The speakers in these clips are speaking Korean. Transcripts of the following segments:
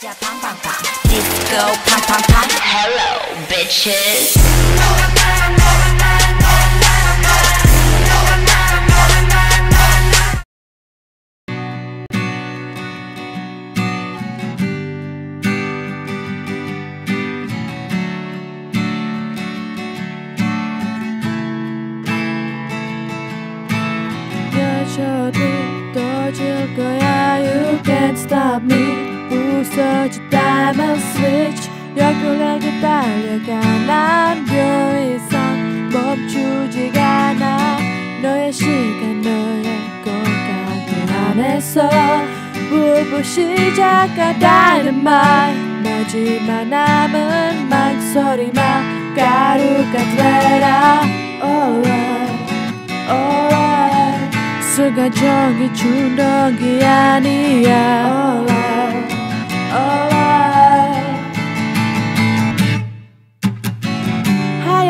Disco, pump, pump, pump. Hello, bitches. your dream, you can't stop me 부서졌다면 switch 열끌하게 달려가 난더 이상 멈추지가 않아. 너의 시간 너의 것같은 안에서 부부 시작과 dynamite 마지막 남은 망설이만 가루가 되라. Alright alright. 순간적인 충동이 아니야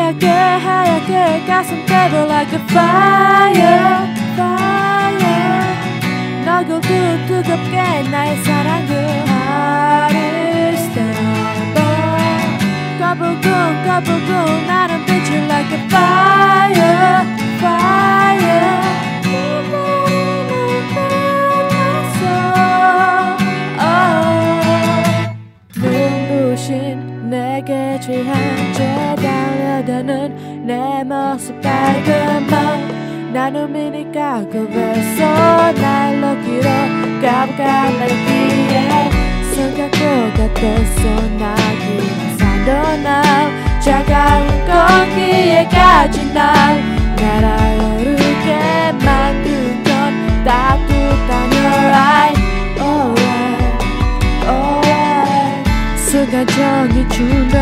하얗게 하얗게 가슴 때려 like a fire fire. 너고 그 뜨겁게 나의 사랑 그 heart is stable 거부고 거부고 나는 빛을 like a fire fire. 눈부신 내게 취한 채달 려드는 내 모습 밝은 밤. 나눔이니까 그래서 날 넘기러 가볼까 말기에 생각도 같았어 나기는 산도나 차가운 공기에까지 날. 날아오르게 만든 건 따뜻한 your eye alright alright. 순간적인 충동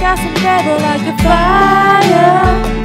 Got some devil like a fire.